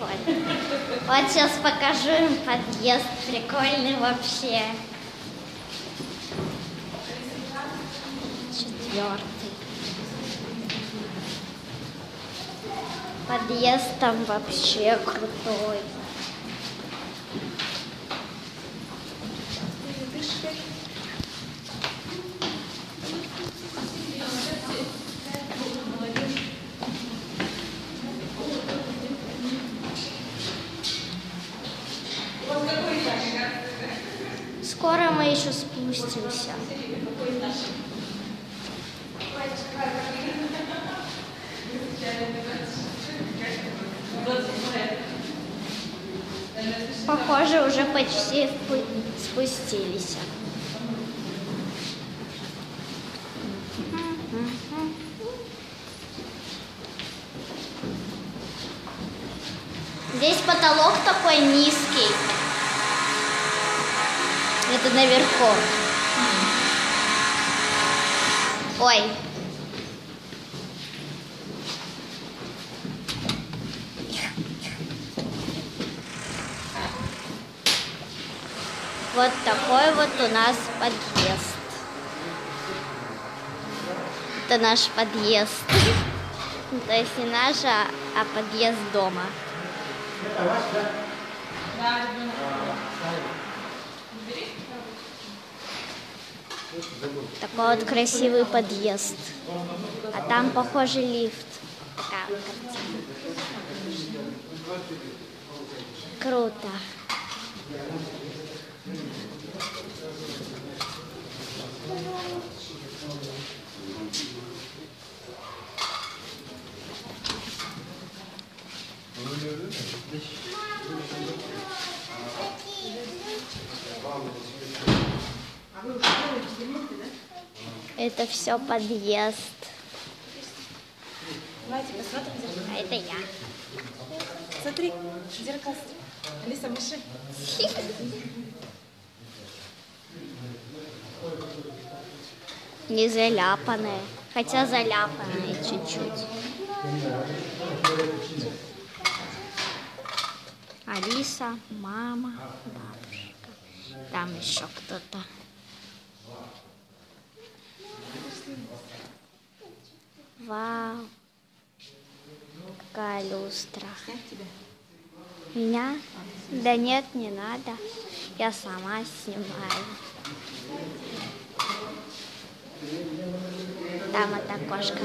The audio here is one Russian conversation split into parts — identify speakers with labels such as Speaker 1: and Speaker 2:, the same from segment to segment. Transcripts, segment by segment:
Speaker 1: прикольно. Вот сейчас покажу им подъезд. Прикольный вообще. Четвертый. Подъезд там вообще крутой. Еще спустимся. Похоже, уже почти спустились. Здесь потолок такой низкий. Это наверху. Ой. Вот такой вот у нас подъезд. Это наш подъезд. То есть не наш, а, подъезд дома. Такой вот красивый подъезд. А там, похоже, лифт. Такая вот Это все подъезд.
Speaker 2: Давайте посмотрим зеркало.
Speaker 1: А это я.
Speaker 2: Смотри, зеркало. Алиса, мыши.
Speaker 1: Не заляпанные. Хотя заляпанные чуть-чуть. Алиса, мама, бабушка. Там еще кто-то. Вау. Какая люстра. Меня? Да нет, не надо. Я сама снимаю. Там это кошка.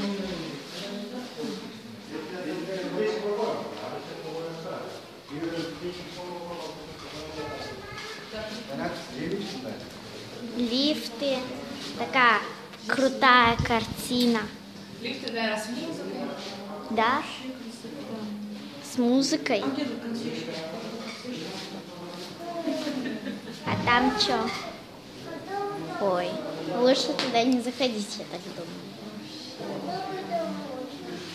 Speaker 1: Лифты. Такая крутая картина.
Speaker 2: Лифты, наверное, с музыкой.
Speaker 1: Да? С музыкой. А там что? Ой, лучше туда не заходить, я так думаю.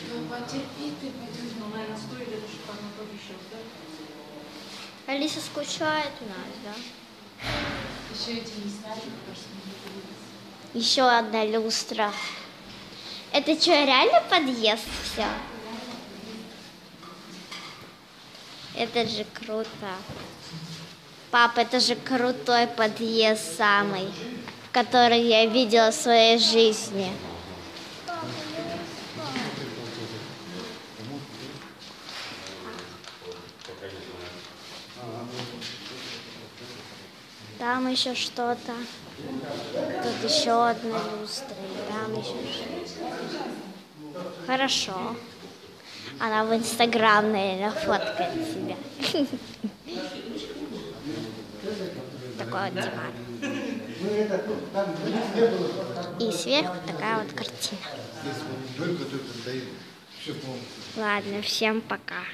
Speaker 2: Ну, потерпи ты, пойдем. Ну, наверное, стоит да?
Speaker 1: Алиса скучает у нас, да?
Speaker 2: Еще эти не сняли, потому что не появились.
Speaker 1: Еще одна люстра. Это что, реально подъезд все? Это же круто. Пап, это же крутой подъезд самый, который я видела в своей жизни. Там еще что-то. Тут еще одна люстра. И там еще что-то. Хорошо. Она в Инстаграм, наверное, фоткает себя. Такой вот диван. И сверху такая вот картина. Ладно, всем пока.